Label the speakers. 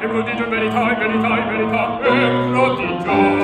Speaker 1: e prodigio in verità, in verità, in verità, eh, e prodigio.